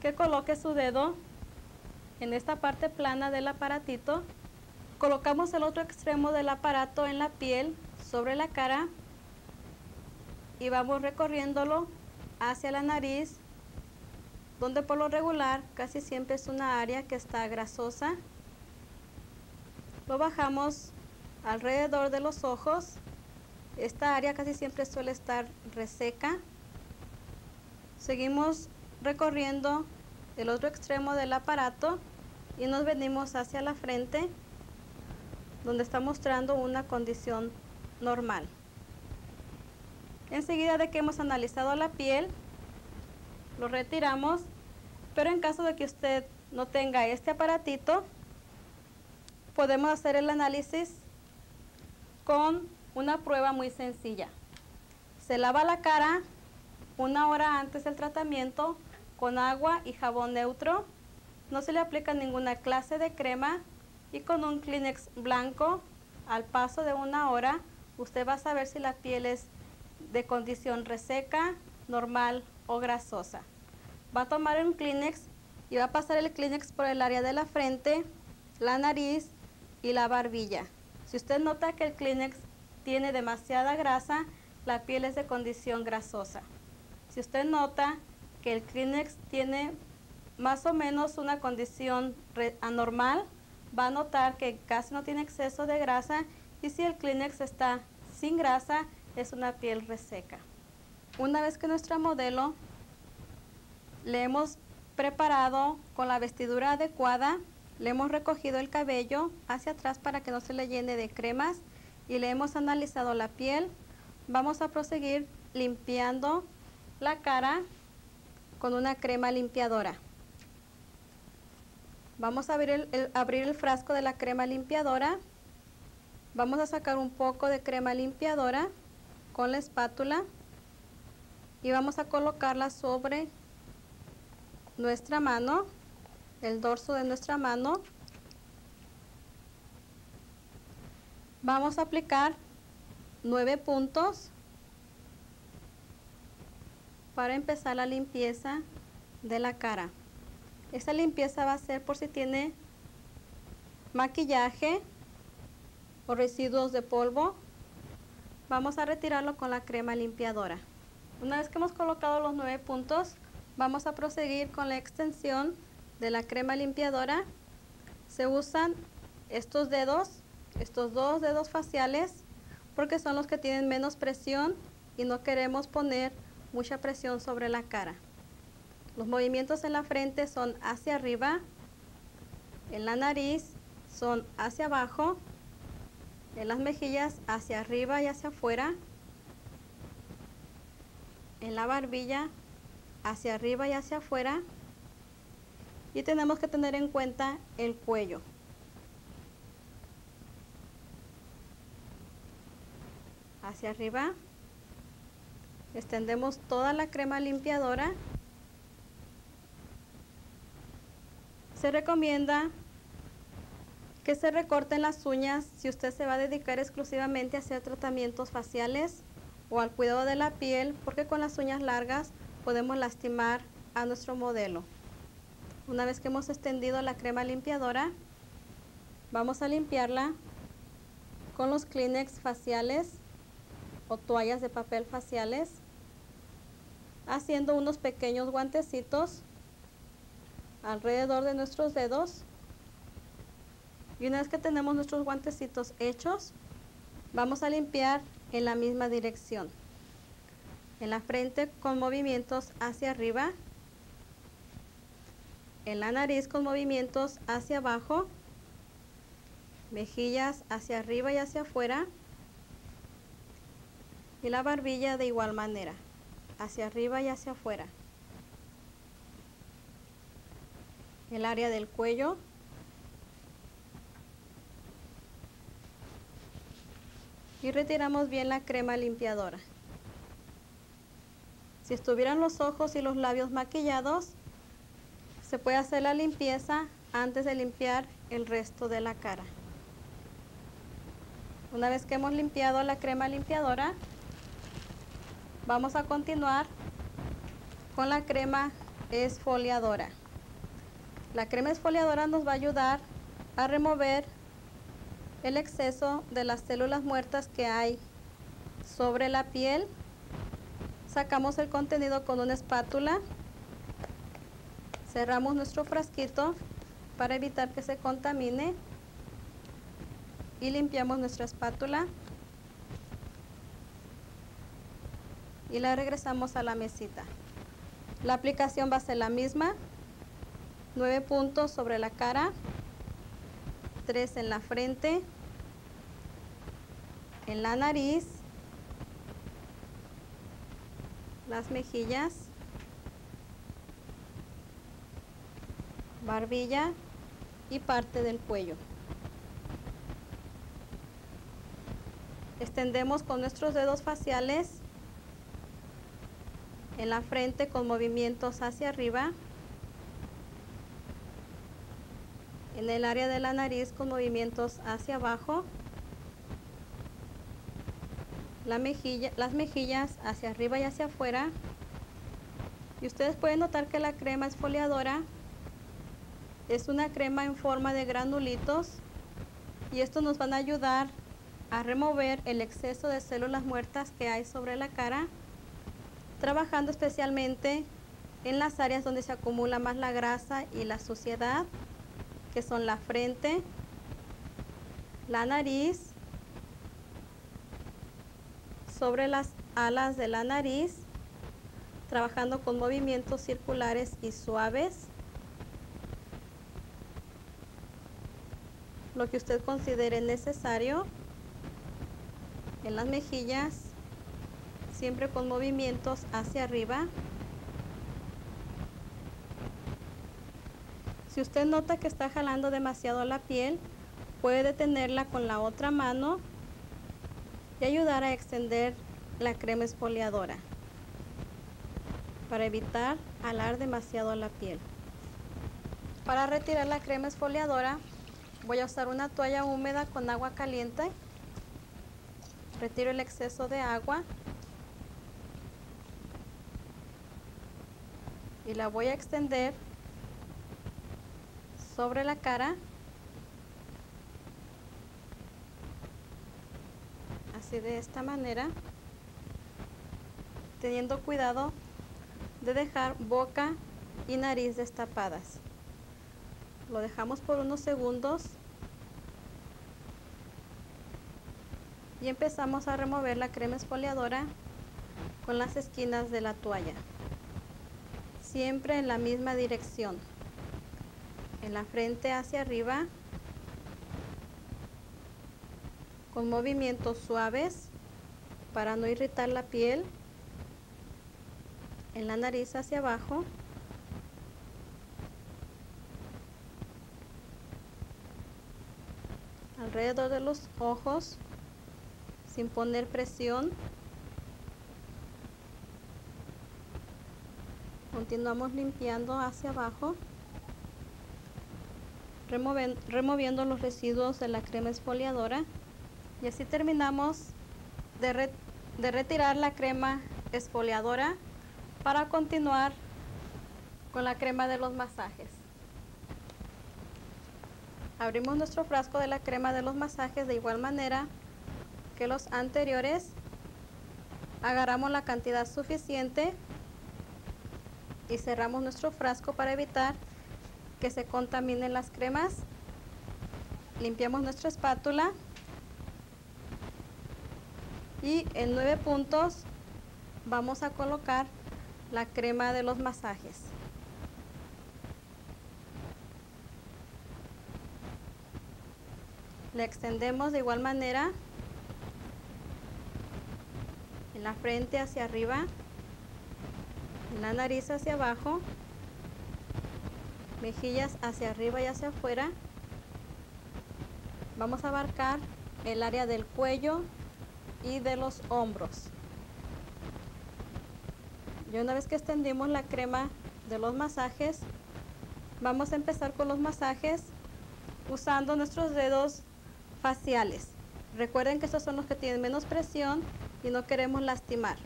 que coloque su dedo en esta parte plana del aparatito. Colocamos el otro extremo del aparato en la piel sobre la cara y vamos recorriéndolo hacia la nariz, donde por lo regular casi siempre es una área que está grasosa. Lo bajamos alrededor de los ojos. Esta área casi siempre suele estar reseca. Seguimos recorriendo el otro extremo del aparato y nos venimos hacia la frente donde está mostrando una condición normal. Enseguida de que hemos analizado la piel, lo retiramos, pero en caso de que usted no tenga este aparatito, podemos hacer el análisis con una prueba muy sencilla. Se lava la cara una hora antes del tratamiento con agua y jabón neutro. No se le aplica ninguna clase de crema y con un Kleenex blanco al paso de una hora usted va a saber si la piel es de condición reseca, normal o grasosa. Va a tomar un Kleenex y va a pasar el Kleenex por el área de la frente, la nariz y la barbilla. Si usted nota que el Kleenex tiene demasiada grasa, la piel es de condición grasosa. Si usted nota el Kleenex tiene más o menos una condición anormal, va a notar que casi no tiene exceso de grasa y si el Kleenex está sin grasa, es una piel reseca. Una vez que nuestra modelo le hemos preparado con la vestidura adecuada, le hemos recogido el cabello hacia atrás para que no se le llene de cremas y le hemos analizado la piel, vamos a proseguir limpiando la cara con una crema limpiadora. Vamos a abrir el, abrir el frasco de la crema limpiadora Vamos a sacar un poco de crema limpiadora con la espátula y vamos a colocarla sobre nuestra mano, el dorso de nuestra mano. Vamos a aplicar nueve puntos para empezar la limpieza de la cara. Esta limpieza va a ser por si tiene maquillaje, o residuos de polvo, vamos a retirarlo con la crema limpiadora. Una vez que hemos colocado los nueve puntos, vamos a proseguir con la extensión de la crema limpiadora. Se usan estos dedos, estos dos dedos faciales, porque son los que tienen menos presión y no queremos poner mucha presión sobre la cara. Los movimientos en la frente son hacia arriba, en la nariz son hacia abajo en las mejillas hacia arriba y hacia afuera, en la barbilla hacia arriba y hacia afuera y tenemos que tener en cuenta el cuello. Hacia arriba, extendemos toda la crema limpiadora. Se recomienda que se recorten las uñas si usted se va a dedicar exclusivamente a hacer tratamientos faciales o al cuidado de la piel, porque con las uñas largas podemos lastimar a nuestro modelo. Una vez que hemos extendido la crema limpiadora, vamos a limpiarla con los Kleenex faciales o toallas de papel faciales, haciendo unos pequeños guantecitos alrededor de nuestros dedos y una vez que tenemos nuestros guantecitos hechos, vamos a limpiar en la misma dirección. En la frente con movimientos hacia arriba. En la nariz con movimientos hacia abajo. Mejillas hacia arriba y hacia afuera. Y la barbilla de igual manera, hacia arriba y hacia afuera. El área del cuello y retiramos bien la crema limpiadora. Si estuvieran los ojos y los labios maquillados, se puede hacer la limpieza antes de limpiar el resto de la cara. Una vez que hemos limpiado la crema limpiadora, vamos a continuar con la crema esfoliadora. La crema esfoliadora nos va a ayudar a remover el exceso de las células muertas que hay sobre la piel. Sacamos el contenido con una espátula. Cerramos nuestro frasquito para evitar que se contamine. Y limpiamos nuestra espátula. Y la regresamos a la mesita. La aplicación va a ser la misma. 9 puntos sobre la cara. 3 en la frente. En la nariz. Las mejillas. Barbilla y parte del cuello. Extendemos con nuestros dedos faciales en la frente con movimientos hacia arriba. En el área de la nariz con movimientos hacia abajo. Las mejillas hacia arriba y hacia afuera. Y ustedes pueden notar que la crema esfoliadora es una crema en forma de granulitos y esto nos van a ayudar a remover el exceso de células muertas que hay sobre la cara trabajando especialmente en las áreas donde se acumula más la grasa y la suciedad, que son la frente, la nariz, sobre las alas de la nariz, trabajando con movimientos circulares y suaves. Lo que usted considere necesario en las mejillas siempre con movimientos hacia arriba. Si usted nota que está jalando demasiado la piel, puede detenerla con la otra mano y ayudar a extender la crema esfoliadora para evitar jalar demasiado la piel. Para retirar la crema esfoliadora voy a usar una toalla húmeda con agua caliente. Retiro el exceso de agua y la voy a extender sobre la cara así de esta manera teniendo cuidado de dejar boca y nariz destapadas. Lo dejamos por unos segundos y empezamos a remover la crema esfoliadora con las esquinas de la toalla siempre en la misma dirección. En la frente hacia arriba, con movimientos suaves para no irritar la piel. En la nariz hacia abajo. Alrededor de los ojos, sin poner presión. Continuamos limpiando hacia abajo, removiendo los residuos de la crema esfoliadora y así terminamos de, retirar la crema esfoliadora para continuar con la crema de los masajes. Abrimos nuestro frasco de la crema de los masajes de igual manera que los anteriores. Agarramos la cantidad suficiente y cerramos nuestro frasco para evitar que se contaminen las cremas. Limpiamos nuestra espátula y en nueve puntos vamos a colocar la crema de los masajes. Le extendemos de igual manera en la frente hacia arriba la nariz hacia abajo, mejillas hacia arriba y hacia afuera. Vamos a abarcar el área del cuello y de los hombros. Y una vez que extendimos la crema de los masajes, vamos a empezar con los masajes usando nuestros dedos faciales. Recuerden que estos son los que tienen menos presión y no queremos lastimar.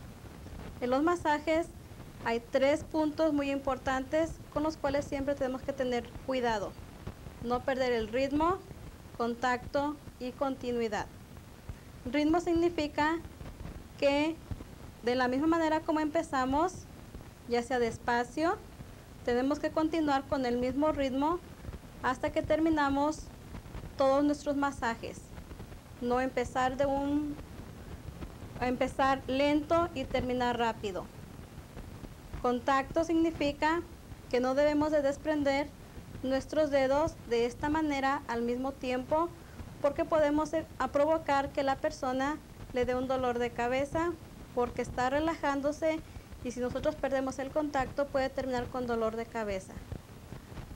En los masajes hay tres puntos muy importantes con los cuales siempre tenemos que tener cuidado. No perder el ritmo, contacto y continuidad. Ritmo significa que de la misma manera como empezamos, ya sea despacio, tenemos que continuar con el mismo ritmo hasta que terminamos todos nuestros masajes. No empezar de un empezar lento y terminar rápido. Contacto significa que no debemos de desprender nuestros dedos de esta manera al mismo tiempo porque podemos eh, provocar que la persona le dé un dolor de cabeza porque está relajándose y si nosotros perdemos el contacto puede terminar con dolor de cabeza.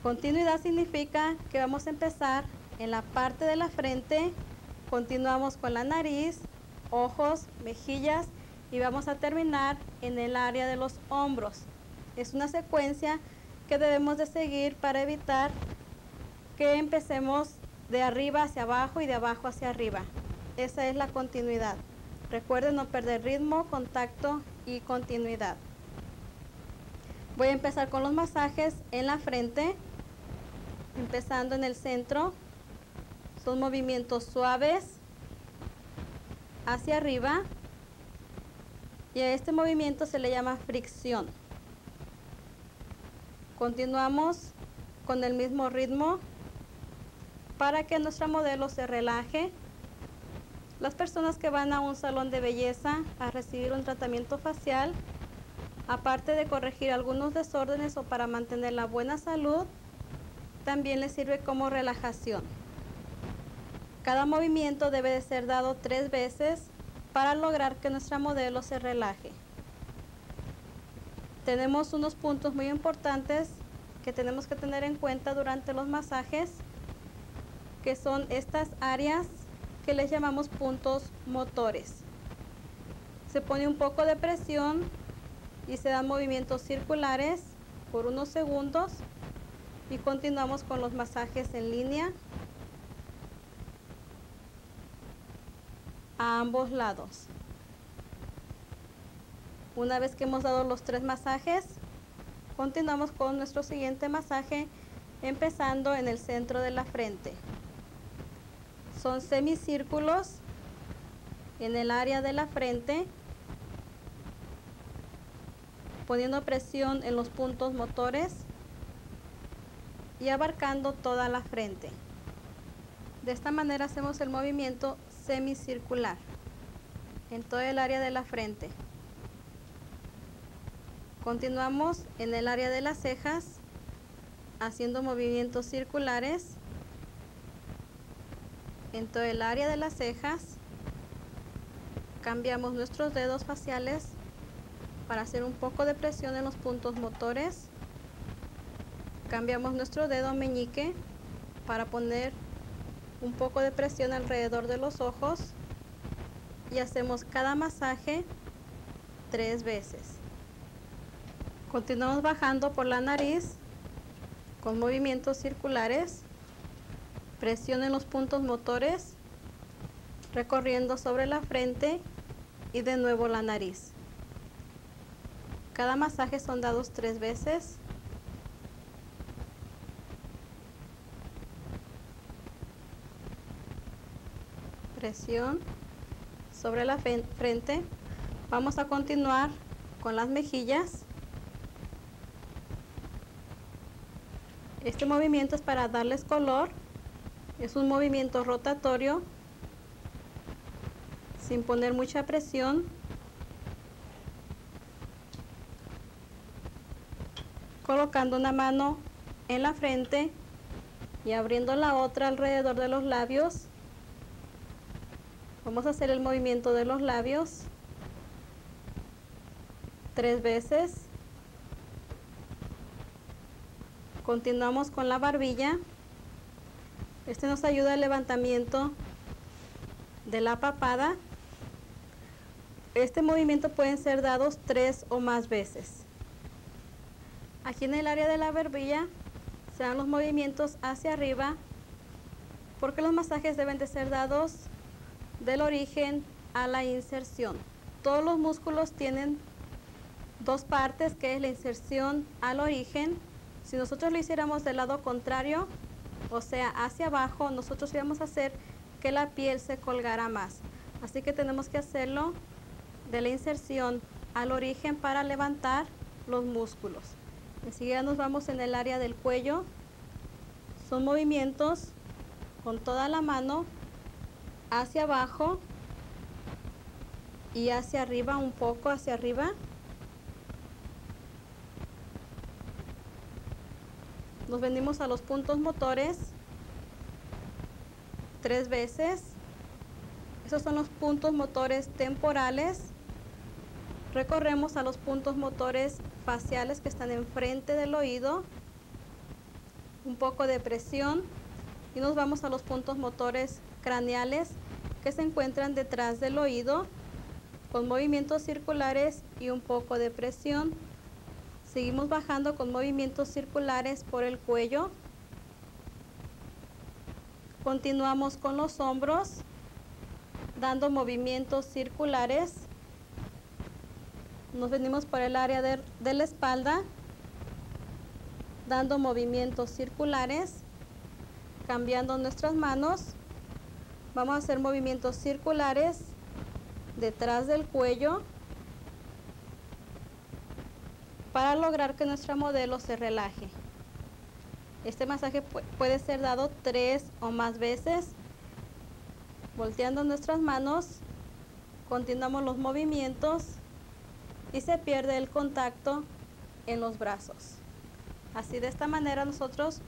Continuidad significa que vamos a empezar en la parte de la frente, continuamos con la nariz, ojos, mejillas y vamos a terminar en el área de los hombros. Es una secuencia que debemos de seguir para evitar que empecemos de arriba hacia abajo y de abajo hacia arriba. Esa es la continuidad. Recuerden no perder ritmo, contacto y continuidad. Voy a empezar con los masajes en la frente, empezando en el centro. Son movimientos suaves hacia arriba y a este movimiento se le llama fricción. Continuamos con el mismo ritmo para que nuestra modelo se relaje. Las personas que van a un salón de belleza a recibir un tratamiento facial, aparte de corregir algunos desórdenes o para mantener la buena salud, también les sirve como relajación. Cada movimiento debe de ser dado tres veces para lograr que nuestra modelo se relaje. Tenemos unos puntos muy importantes que tenemos que tener en cuenta durante los masajes, que son estas áreas que les llamamos puntos motores. Se pone un poco de presión y se dan movimientos circulares por unos segundos y continuamos con los masajes en línea a ambos lados. Una vez que hemos dado los tres masajes, continuamos con nuestro siguiente masaje empezando en el centro de la frente. Son semicírculos en el área de la frente, poniendo presión en los puntos motores y abarcando toda la frente. De esta manera hacemos el movimiento semicircular en todo el área de la frente. Continuamos en el área de las cejas haciendo movimientos circulares en todo el área de las cejas. Cambiamos nuestros dedos faciales para hacer un poco de presión en los puntos motores. Cambiamos nuestro dedo meñique para poner un poco de presión alrededor de los ojos y hacemos cada masaje tres veces. Continuamos bajando por la nariz con movimientos circulares, presión en los puntos motores, recorriendo sobre la frente y de nuevo la nariz. Cada masaje son dados tres veces presión sobre la frente. Vamos a continuar con las mejillas. Este movimiento es para darles color. Es un movimiento rotatorio sin poner mucha presión. Colocando una mano en la frente y abriendo la otra alrededor de los labios Vamos a hacer el movimiento de los labios tres veces. Continuamos con la barbilla. Este nos ayuda al levantamiento de la papada. Este movimiento pueden ser dados tres o más veces. Aquí en el área de la barbilla se dan los movimientos hacia arriba porque los masajes deben de ser dados del origen a la inserción. Todos los músculos tienen dos partes, que es la inserción al origen. Si nosotros lo hiciéramos del lado contrario, o sea, hacia abajo, nosotros íbamos a hacer que la piel se colgara más. Así que tenemos que hacerlo de la inserción al origen para levantar los músculos. Enseguida nos vamos en el área del cuello. Son movimientos con toda la mano hacia abajo y hacia arriba, un poco hacia arriba. Nos venimos a los puntos motores tres veces. Esos son los puntos motores temporales. Recorremos a los puntos motores faciales que están enfrente del oído. Un poco de presión. Y nos vamos a los puntos motores craneales que se encuentran detrás del oído con movimientos circulares y un poco de presión. Seguimos bajando con movimientos circulares por el cuello. Continuamos con los hombros, dando movimientos circulares. Nos venimos por el área de, de la espalda, dando movimientos circulares, cambiando nuestras manos. Vamos a hacer movimientos circulares detrás del cuello para lograr que nuestra modelo se relaje. Este masaje puede ser dado tres o más veces. Volteando nuestras manos, continuamos los movimientos y se pierde el contacto en los brazos. Así de esta manera nosotros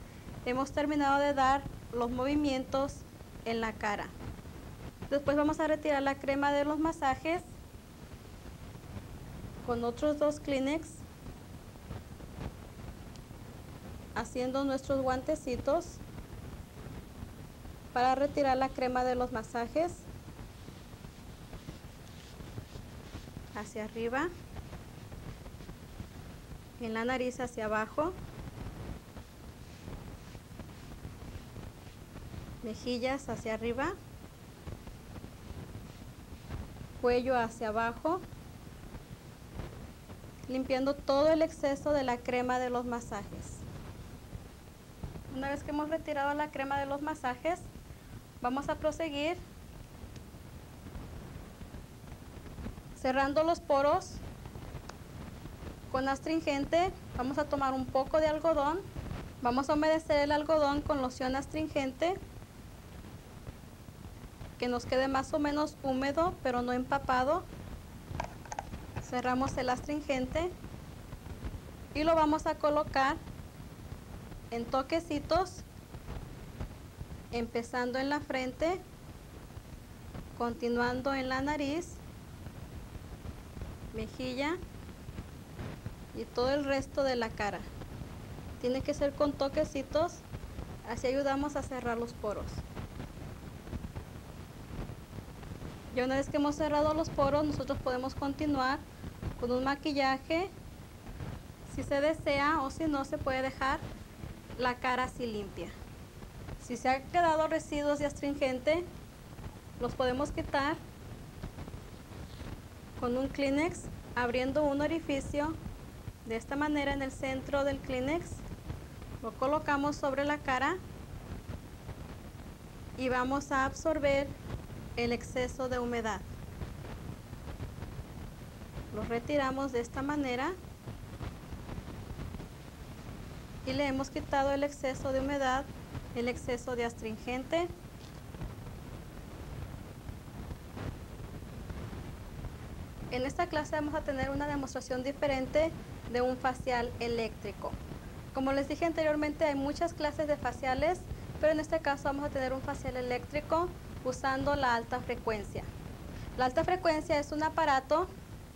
hemos terminado de dar los movimientos en la cara. Después vamos a retirar la crema de los masajes con otros dos Kleenex haciendo nuestros guantecitos para retirar la crema de los masajes hacia arriba en la nariz hacia abajo mejillas hacia arriba cuello hacia abajo limpiando todo el exceso de la crema de los masajes una vez que hemos retirado la crema de los masajes, vamos a proseguir cerrando los poros con astringente. Vamos a tomar un poco de algodón. Vamos a humedecer el algodón con loción astringente que nos quede más o menos húmedo pero no empapado. Cerramos el astringente y lo vamos a colocar en toquecitos, empezando en la frente, continuando en la nariz, mejilla y todo el resto de la cara. Tiene que ser con toquecitos, así ayudamos a cerrar los poros. Ya una vez que hemos cerrado los poros, nosotros podemos continuar con un maquillaje. Si se desea o si no, se puede dejar la cara así limpia. Si se han quedado residuos de astringente, los podemos quitar con un Kleenex, abriendo un orificio de esta manera en el centro del Kleenex. Lo colocamos sobre la cara y vamos a absorber el exceso de humedad. Lo retiramos de esta manera y le hemos quitado el exceso de humedad, el exceso de astringente. En esta clase vamos a tener una demostración diferente de un facial eléctrico. Como les dije anteriormente, hay muchas clases de faciales, pero en este caso vamos a tener un facial eléctrico usando la alta frecuencia. La alta frecuencia es un aparato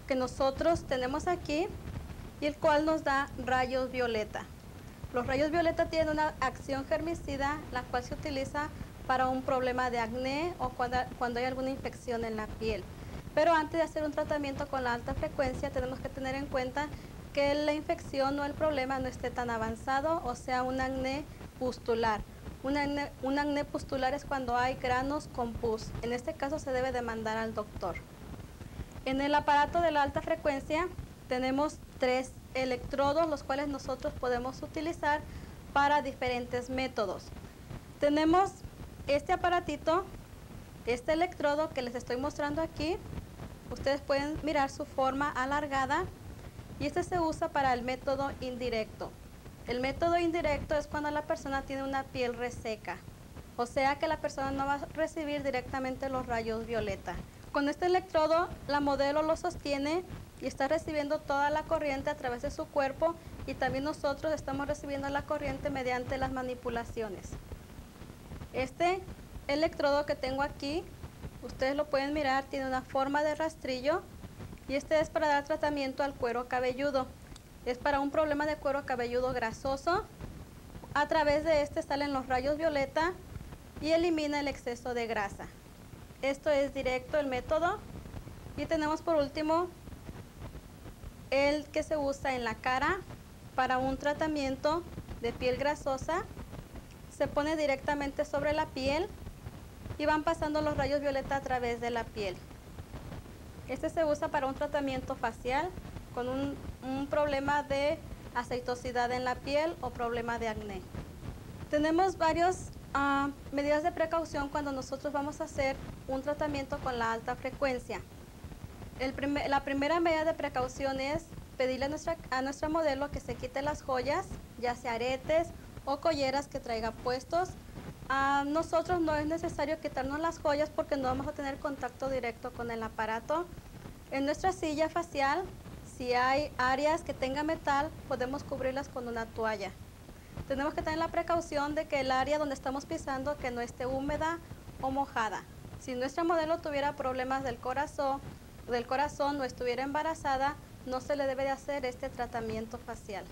que nosotros tenemos aquí y el cual nos da rayos violeta. Los rayos violeta tienen una acción germicida, la cual se utiliza para un problema de acné o cuando, hay alguna infección en la piel. Pero antes de hacer un tratamiento con la alta frecuencia, tenemos que tener en cuenta que la infección o el problema no esté tan avanzado, o sea, un acné pustular. Un acné, pustular es cuando hay granos con pus. En este caso se debe demandar al doctor. En el aparato de la alta frecuencia tenemos tres electrodos, los cuales nosotros podemos utilizar para diferentes métodos. Tenemos este aparatito, este electrodo que les estoy mostrando aquí. Ustedes pueden mirar su forma alargada y este se usa para el método indirecto. El método indirecto es cuando la persona tiene una piel reseca, o sea que la persona no va a recibir directamente los rayos violeta. Con este electrodo, la modelo lo sostiene y está recibiendo toda la corriente a través de su cuerpo y también nosotros estamos recibiendo la corriente mediante las manipulaciones. Este electrodo que tengo aquí, ustedes lo pueden mirar, tiene una forma de rastrillo y este es para dar tratamiento al cuero cabelludo. Es para un problema de cuero cabelludo grasoso. A través de este salen los rayos violeta y elimina el exceso de grasa. Esto es directo el método. Y tenemos por último el que se usa en la cara para un tratamiento de piel grasosa. Se pone directamente sobre la piel y van pasando los rayos violeta a través de la piel. Este se usa para un tratamiento facial con un, problema de aceitosidad en la piel o problema de acné. Tenemos varias ah, medidas de precaución cuando nosotros vamos a hacer un tratamiento con la alta frecuencia la primera medida de precaución es pedirle a nuestra, a nuestra modelo que se quite las joyas, ya sea aretes o colleras que traiga puestos. A nosotros no es necesario quitarnos las joyas porque no vamos a tener contacto directo con el aparato. En nuestra silla facial, si hay áreas que tenga metal, podemos cubrirlas con una toalla. Tenemos que tener la precaución de que el área donde estamos pisando que no esté húmeda o mojada. Si nuestra modelo tuviera problemas del corazón del corazón o estuviera embarazada, no se le debe de hacer este tratamiento facial.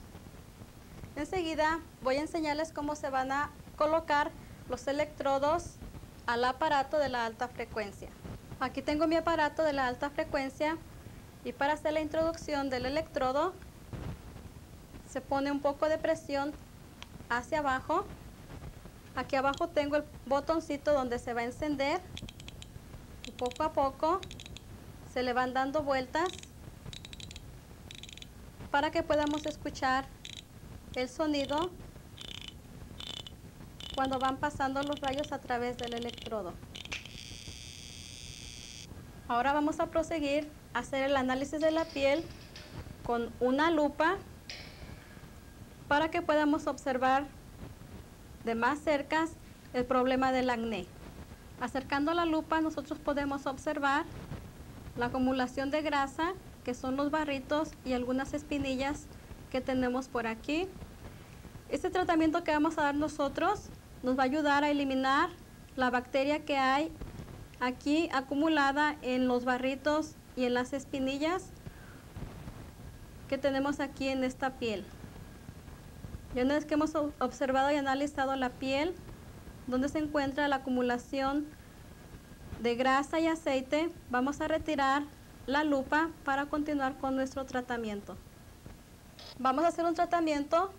Enseguida voy a enseñarles cómo se van a colocar los electrodos al aparato de la alta frecuencia. Aquí tengo mi aparato de la alta frecuencia y para hacer la introducción del electrodo se pone un poco de presión hacia abajo. Aquí abajo tengo el botoncito donde se va a encender y poco a poco se le van dando vueltas para que podamos escuchar el sonido cuando van pasando los rayos a través del electrodo. Ahora vamos a proseguir hacer el análisis de la piel con una lupa para que podamos observar de más cerca el problema del acné. Acercando la lupa nosotros podemos observar la acumulación de grasa, que son los barritos y algunas espinillas que tenemos por aquí. Este tratamiento que vamos a dar nosotros nos va a ayudar a eliminar la bacteria que hay aquí acumulada en los barritos y en las espinillas que tenemos aquí en esta piel. Ya una vez que hemos observado y analizado la piel, donde se encuentra la acumulación de grasa y aceite, vamos a retirar la lupa para continuar con nuestro tratamiento. Vamos a hacer un tratamiento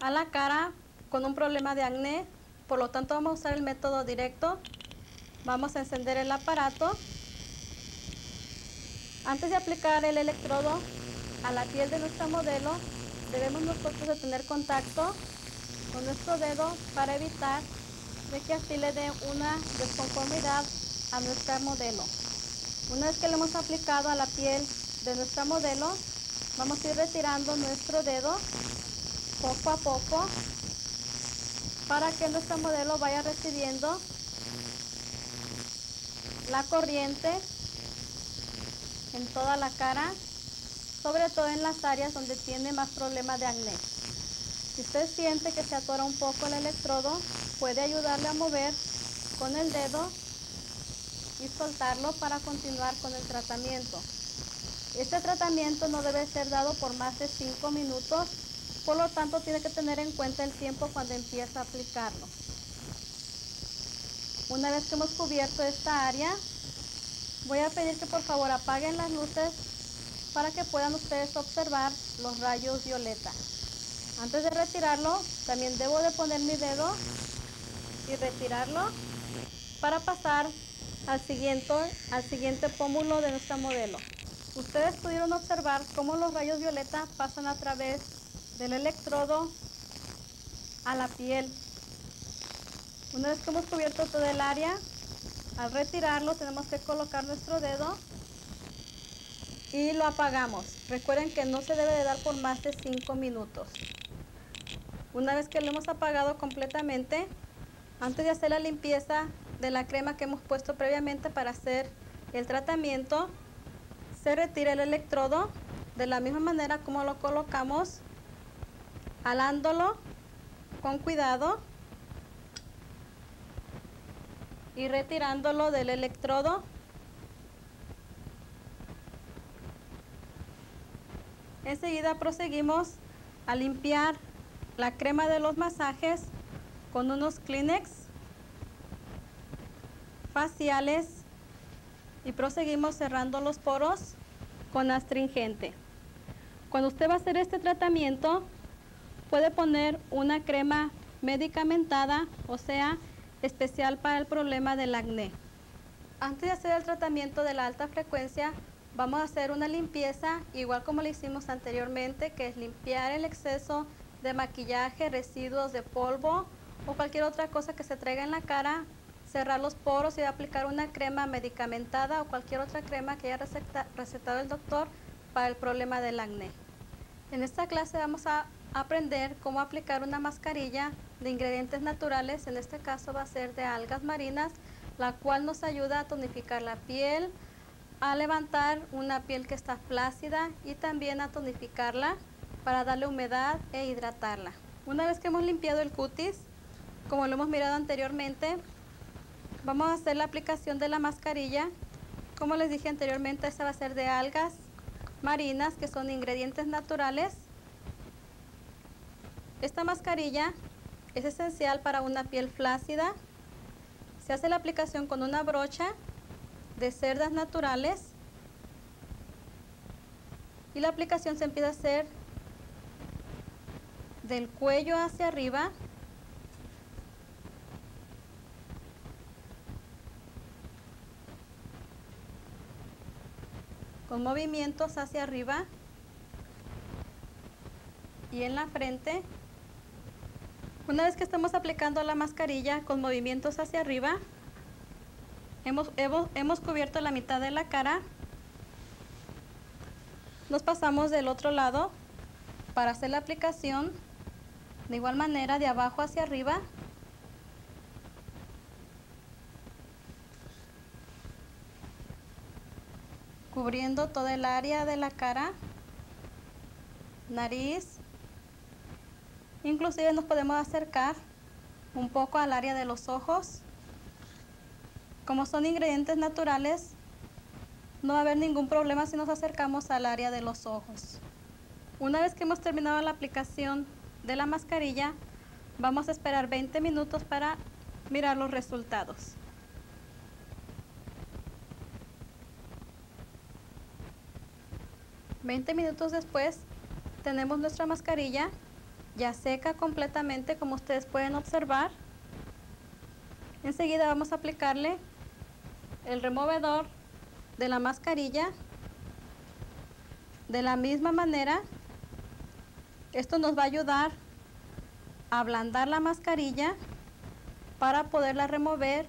a la cara con un problema de acné, por lo tanto vamos a usar el método directo. Vamos a encender el aparato. Antes de aplicar el electrodo a la piel de nuestra modelo, debemos nosotros de tener contacto con nuestro dedo para evitar de que así le dé una desconformidad a nuestra modelo. Una vez que le hemos aplicado a la piel de nuestra modelo, vamos a ir retirando nuestro dedo poco a poco para que nuestra modelo vaya recibiendo la corriente en toda la cara, sobre todo en las áreas donde tiene más problemas de acné. Si usted siente que se atora un poco el electrodo, puede ayudarle a mover con el dedo y soltarlo para continuar con el tratamiento. Este tratamiento no debe ser dado por más de 5 minutos, por lo tanto tiene que tener en cuenta el tiempo cuando empieza a aplicarlo. Una vez que hemos cubierto esta área, voy a pedir que por favor apaguen las luces para que puedan ustedes observar los rayos violeta. Antes de retirarlo, también debo de poner mi dedo y retirarlo para pasar al siguiente, al siguiente pómulo de nuestra modelo. Ustedes pudieron observar cómo los rayos violeta pasan a través del electrodo a la piel. Una vez que hemos cubierto todo el área, al retirarlo tenemos que colocar nuestro dedo y lo apagamos. Recuerden que no se debe de dar por más de 5 minutos. Una vez que lo hemos apagado completamente, antes de hacer la limpieza de la crema que hemos puesto previamente para hacer el tratamiento, se retira el electrodo de la misma manera como lo colocamos, alándolo con cuidado y retirándolo del electrodo. Enseguida proseguimos a limpiar la crema de los masajes con unos Kleenex faciales y proseguimos cerrando los poros con astringente. Cuando usted va a hacer este tratamiento, puede poner una crema medicamentada, o sea, especial para el problema del acné. Antes de hacer el tratamiento de la alta frecuencia, vamos a hacer una limpieza, igual como lo hicimos anteriormente, que es limpiar el exceso de maquillaje, residuos de polvo o cualquier otra cosa que se traiga en la cara, cerrar los poros y aplicar una crema medicamentada o cualquier otra crema que haya recetado el doctor para el problema del acné. En esta clase vamos a aprender cómo aplicar una mascarilla de ingredientes naturales, en este caso va a ser de algas marinas, la cual nos ayuda a tonificar la piel, a levantar una piel que está flácida y también a tonificarla para darle humedad e hidratarla. Una vez que hemos limpiado el cutis, como lo hemos mirado anteriormente, vamos a hacer la aplicación de la mascarilla. Como les dije anteriormente, esta va a ser de algas marinas, que son ingredientes naturales. Esta mascarilla es esencial para una piel flácida. Se hace la aplicación con una brocha de cerdas naturales y la aplicación se empieza a hacer del cuello hacia arriba con movimientos hacia arriba y en la frente. Una vez que estamos aplicando la mascarilla con movimientos hacia arriba, hemos, hemos, hemos cubierto la mitad de la cara. Nos pasamos del otro lado para hacer la aplicación de igual manera, de abajo hacia arriba. Cubriendo toda el área de la cara, nariz. Inclusive nos podemos acercar un poco al área de los ojos. Como son ingredientes naturales, no va a haber ningún problema si nos acercamos al área de los ojos. Una vez que hemos terminado la aplicación de la mascarilla, vamos a esperar 20 minutos para mirar los resultados. Veinte minutos después tenemos nuestra mascarilla ya seca completamente como ustedes pueden observar. Enseguida vamos a aplicarle el removedor de la mascarilla de la misma manera esto nos va a ayudar a ablandar la mascarilla para poderla remover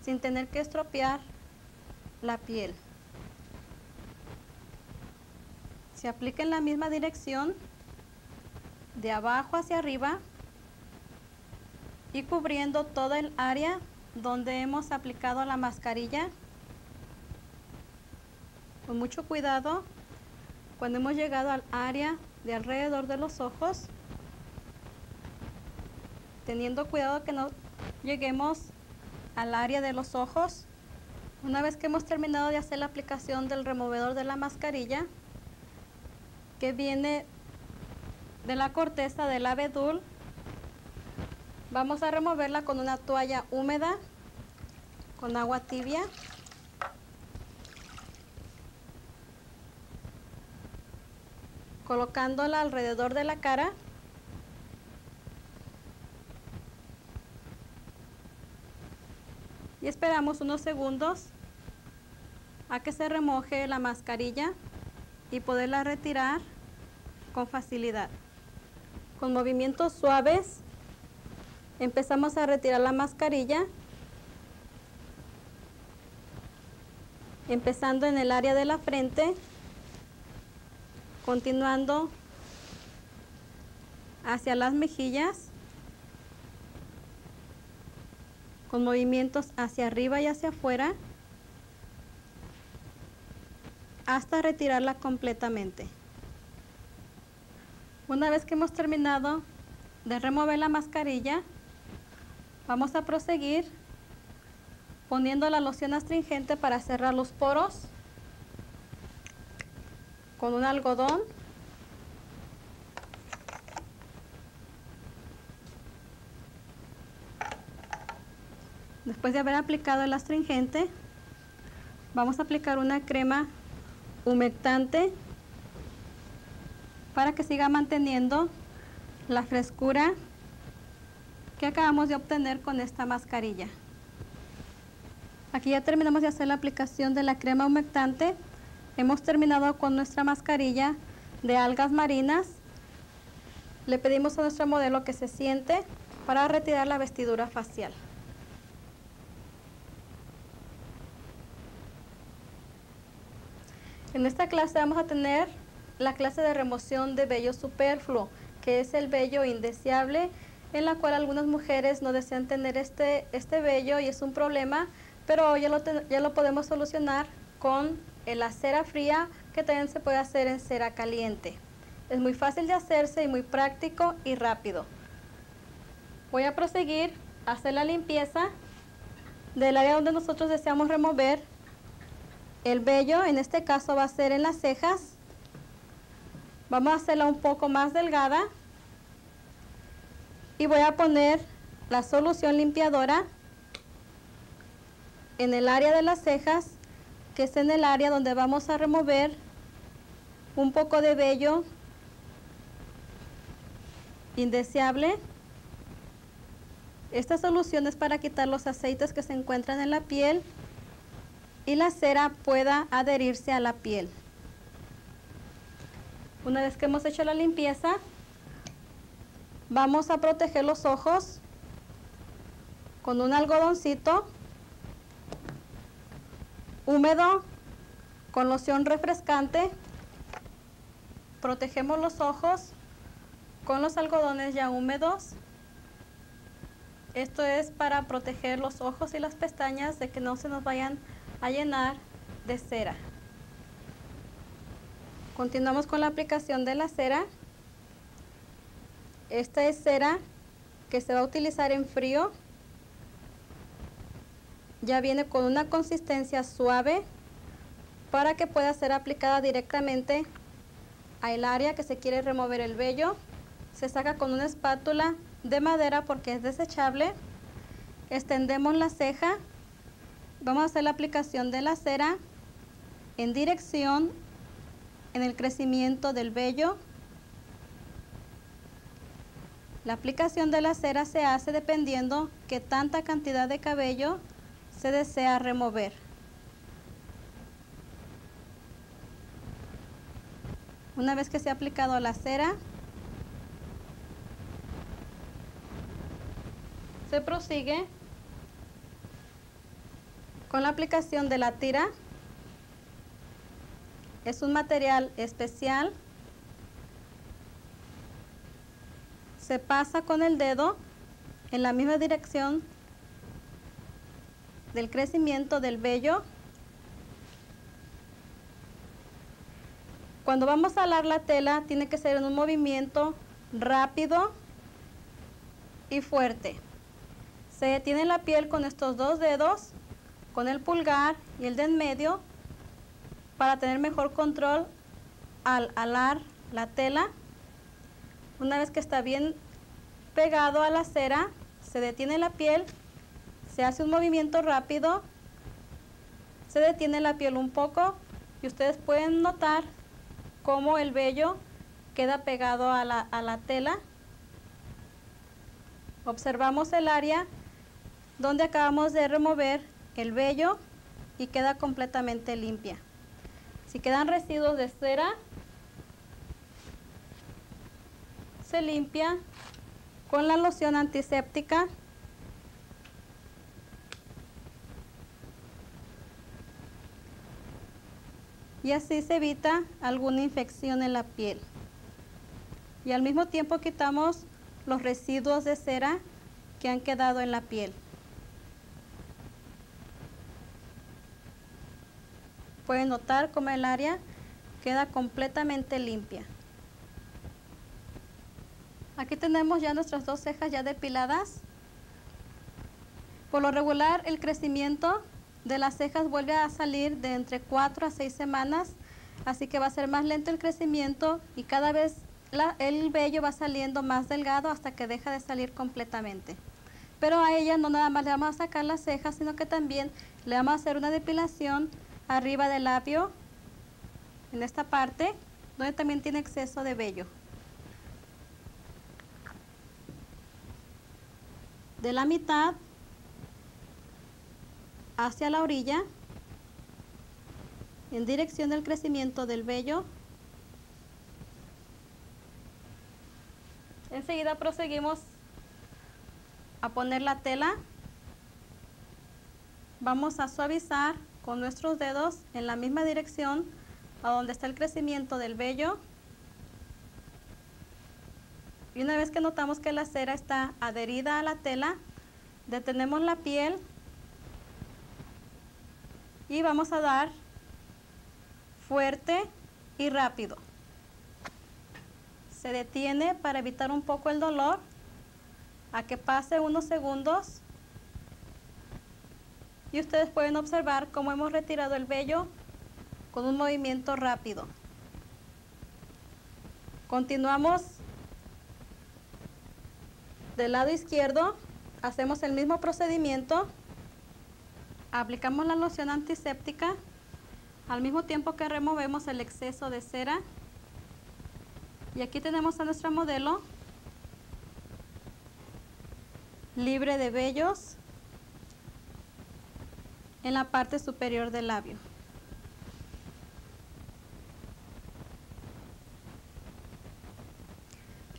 sin tener que estropear la piel. Se aplica en la misma dirección, de abajo hacia arriba y cubriendo toda el área donde hemos aplicado la mascarilla. Con mucho cuidado, cuando hemos llegado al área de alrededor de los ojos, teniendo cuidado que no lleguemos al área de los ojos. Una vez que hemos terminado de hacer la aplicación del removedor de la mascarilla, que viene de la corteza del abedul, vamos a removerla con una toalla húmeda, con agua tibia. colocándola alrededor de la cara. Y esperamos unos segundos a que se remoje la mascarilla y poderla retirar con facilidad. Con movimientos suaves empezamos a retirar la mascarilla, empezando en el área de la frente, continuando hacia las mejillas, con movimientos hacia arriba y hacia afuera, hasta retirarla completamente. Una vez que hemos terminado de remover la mascarilla, vamos a proseguir poniendo la loción astringente para cerrar los poros con un algodón. Después de haber aplicado el astringente, vamos a aplicar una crema humectante para que siga manteniendo la frescura que acabamos de obtener con esta mascarilla. Aquí ya terminamos de hacer la aplicación de la crema humectante. Hemos terminado con nuestra mascarilla de algas marinas. Le pedimos a nuestro modelo que se siente para retirar la vestidura facial. En esta clase vamos a tener la clase de remoción de vello superfluo, que es el vello indeseable, en la cual algunas mujeres no desean tener este, este vello y es un problema, pero ya lo, ya lo podemos solucionar con la cera fría, que también se puede hacer en cera caliente. Es muy fácil de hacerse y muy práctico y rápido. Voy a proseguir a hacer la limpieza del área donde nosotros deseamos remover el vello. En este caso va a ser en las cejas Vamos a hacerla un poco más delgada. Y voy a poner la solución limpiadora en el área de las cejas, que es en el área donde vamos a remover un poco de vello indeseable. Esta solución es para quitar los aceites que se encuentran en la piel y la cera pueda adherirse a la piel. Una vez que hemos hecho la limpieza, vamos a proteger los ojos con un algodoncito húmedo con loción refrescante. Protegemos los ojos con los algodones ya húmedos. Esto es para proteger los ojos y las pestañas de que no se nos vayan a llenar de cera. Continuamos con la aplicación de la cera. Esta es cera que se va a utilizar en frío. Ya viene con una consistencia suave para que pueda ser aplicada directamente al área que se quiere remover el vello. Se saca con una espátula de madera porque es desechable. Extendemos la ceja. Vamos a hacer la aplicación de la cera en dirección en el crecimiento del vello. La aplicación de la cera se hace dependiendo que tanta cantidad de cabello se desea remover. Una vez que se ha aplicado la cera, se prosigue con la aplicación de la tira es un material especial. Se pasa con el dedo en la misma dirección del crecimiento del vello. Cuando vamos a alar la tela tiene que ser en un movimiento rápido y fuerte. Se detiene la piel con estos dos dedos, con el pulgar y el de en medio para tener mejor control al alar la tela. Una vez que está bien pegado a la cera, se detiene la piel, se hace un movimiento rápido, se detiene la piel un poco y ustedes pueden notar cómo el vello queda pegado a la, a la tela. Observamos el área donde acabamos de remover el vello y queda completamente limpia. Si quedan residuos de cera, se limpia con la loción antiséptica y así se evita alguna infección en la piel. Y al mismo tiempo quitamos los residuos de cera que han quedado en la piel. Pueden notar cómo el área queda completamente limpia. Aquí tenemos ya nuestras dos cejas ya depiladas. Por lo regular el crecimiento de las cejas vuelve a salir de entre 4 a 6 semanas, así que va a ser más lento el crecimiento y cada vez el vello va saliendo más delgado hasta que deja de salir completamente. Pero a ella no nada más le vamos a sacar las cejas, sino que también le vamos a hacer una depilación arriba del labio, en esta parte, donde también tiene exceso de vello. De la mitad hacia la orilla, en dirección del crecimiento del vello. Enseguida proseguimos a poner la tela. Vamos a suavizar con nuestros dedos en la misma dirección a donde está el crecimiento del vello. Y una vez que notamos que la cera está adherida a la tela, detenemos la piel y vamos a dar fuerte y rápido. Se detiene para evitar un poco el dolor a que pase unos segundos y ustedes pueden observar cómo hemos retirado el vello con un movimiento rápido. Continuamos del lado izquierdo, hacemos el mismo procedimiento, aplicamos la loción antiséptica al mismo tiempo que removemos el exceso de cera y aquí tenemos a nuestra modelo libre de vellos en la parte superior del labio.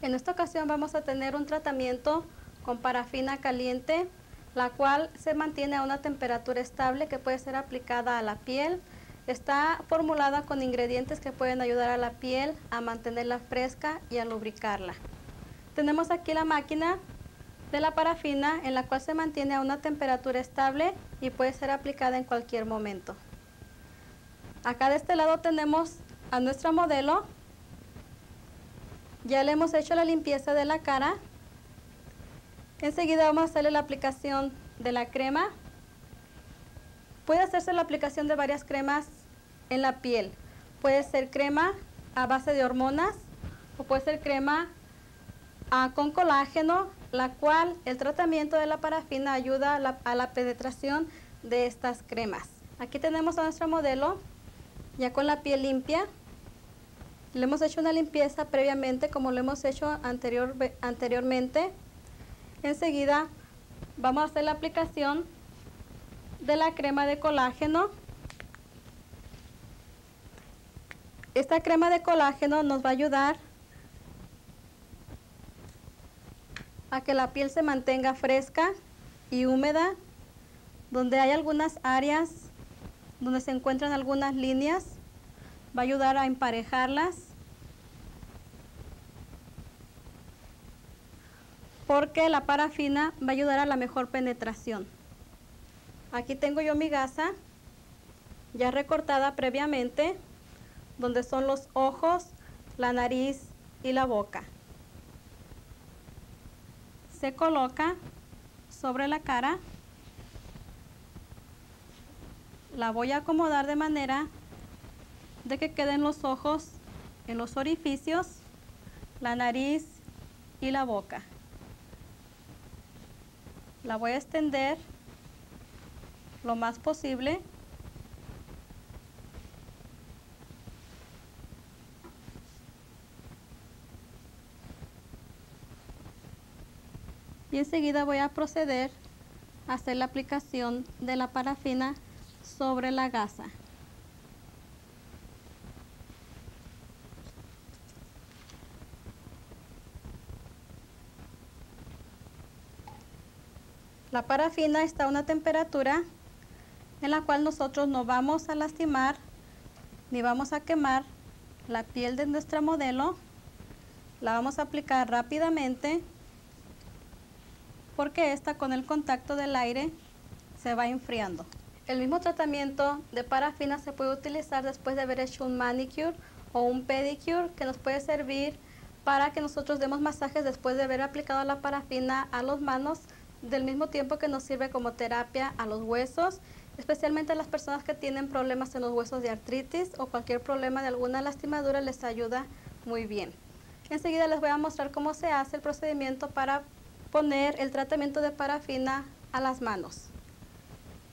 En esta ocasión vamos a tener un tratamiento con parafina caliente, la cual se mantiene a una temperatura estable que puede ser aplicada a la piel. Está formulada con ingredientes que pueden ayudar a la piel a mantenerla fresca y a lubricarla. Tenemos aquí la máquina de la parafina en la cual se mantiene a una temperatura estable y puede ser aplicada en cualquier momento. Acá de este lado tenemos a nuestra modelo. Ya le hemos hecho la limpieza de la cara. Enseguida vamos a hacerle la aplicación de la crema. Puede hacerse la aplicación de varias cremas en la piel. Puede ser crema a base de hormonas o puede ser crema ah, con colágeno la cual el tratamiento de la parafina ayuda a la, penetración de estas cremas. Aquí tenemos a nuestro modelo ya con la piel limpia. Le hemos hecho una limpieza previamente como lo hemos hecho anterior, anteriormente. Enseguida vamos a hacer la aplicación de la crema de colágeno. Esta crema de colágeno nos va a ayudar a que la piel se mantenga fresca y húmeda, donde hay algunas áreas donde se encuentran algunas líneas, va a ayudar a emparejarlas. Porque la parafina va a ayudar a la mejor penetración. Aquí tengo yo mi gasa ya recortada previamente, donde son los ojos, la nariz y la boca se coloca sobre la cara. La voy a acomodar de manera de que queden los ojos en los orificios, la nariz y la boca. La voy a extender lo más posible. Enseguida voy a proceder a hacer la aplicación de la parafina sobre la gasa. La parafina está a una temperatura en la cual nosotros no vamos a lastimar ni vamos a quemar la piel de nuestra modelo. La vamos a aplicar rápidamente porque esta con el contacto del aire se va enfriando. El mismo tratamiento de parafina se puede utilizar después de haber hecho un manicure o un pedicure que nos puede servir para que nosotros demos masajes después de haber aplicado la parafina a las manos del mismo tiempo que nos sirve como terapia a los huesos, especialmente a las personas que tienen problemas en los huesos de artritis o cualquier problema de alguna lastimadura les ayuda muy bien. Enseguida les voy a mostrar cómo se hace el procedimiento para poner el tratamiento de parafina a las manos.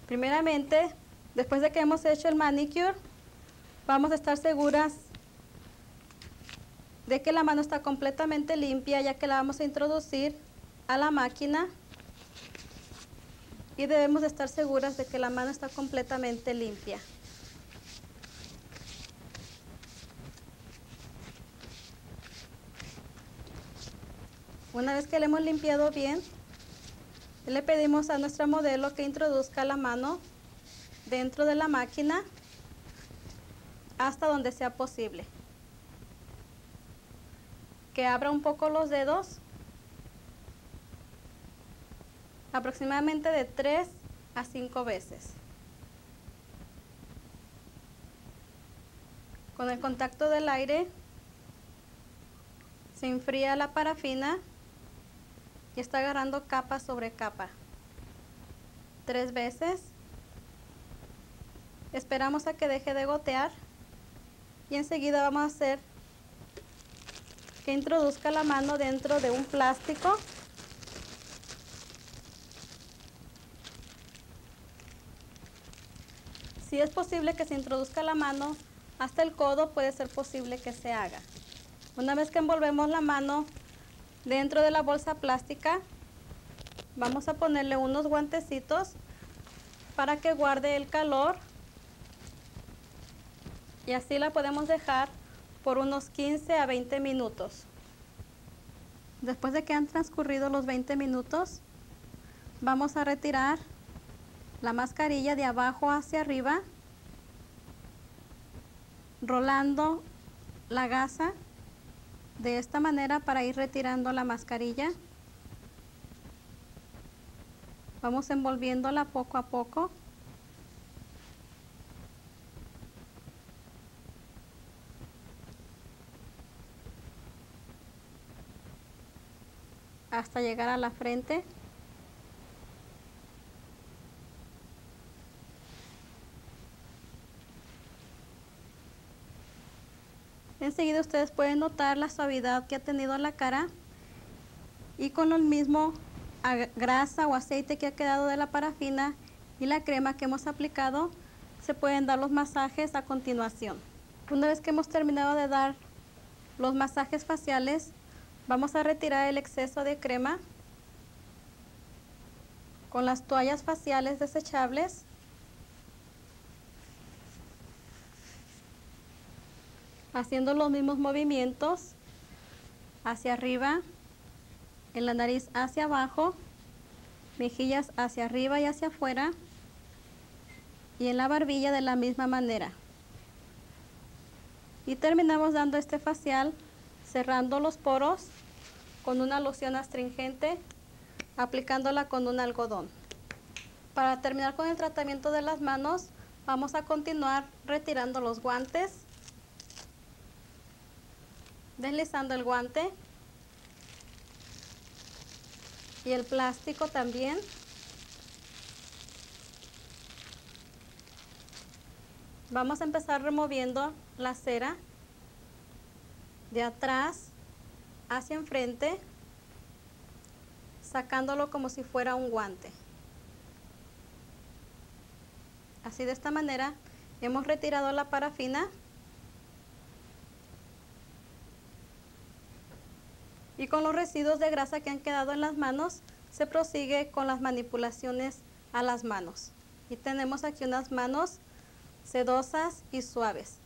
Primeramente, después de que hemos hecho el manicure, vamos a estar seguras de que la mano está completamente limpia ya que la vamos a introducir a la máquina y debemos estar seguras de que la mano está completamente limpia. Una vez que le hemos limpiado bien, le pedimos a nuestra modelo que introduzca la mano dentro de la máquina hasta donde sea posible. Que abra un poco los dedos aproximadamente de 3 a 5 veces. Con el contacto del aire se enfría la parafina y está agarrando capa sobre capa. Tres veces. Esperamos a que deje de gotear y enseguida vamos a hacer que introduzca la mano dentro de un plástico Si es posible que se introduzca la mano hasta el codo, puede ser posible que se haga. Una vez que envolvemos la mano dentro de la bolsa plástica, vamos a ponerle unos guantecitos para que guarde el calor y así la podemos dejar por unos 15 a 20 minutos. Después de que han transcurrido los 20 minutos, vamos a retirar la mascarilla de abajo hacia arriba, rolando la gasa de esta manera para ir retirando la mascarilla. Vamos envolviéndola poco a poco. hasta llegar a la frente. Enseguida ustedes pueden notar la suavidad que ha tenido la cara y con el mismo grasa o aceite que ha quedado de la parafina y la crema que hemos aplicado, se pueden dar los masajes a continuación. Una vez que hemos terminado de dar los masajes faciales, vamos a retirar el exceso de crema con las toallas faciales desechables haciendo los mismos movimientos hacia arriba, en la nariz hacia abajo, mejillas hacia arriba y hacia afuera y en la barbilla de la misma manera. Y terminamos dando este facial cerrando los poros con una loción astringente, aplicándola con un algodón. Para terminar con el tratamiento de las manos, vamos a continuar retirando los guantes deslizando el guante y el plástico también. Vamos a empezar removiendo la cera de atrás hacia enfrente, sacándolo como si fuera un guante. Así de esta manera hemos retirado la parafina y con los residuos de grasa que han quedado en las manos se prosigue con las manipulaciones a las manos. Y tenemos aquí unas manos sedosas y suaves.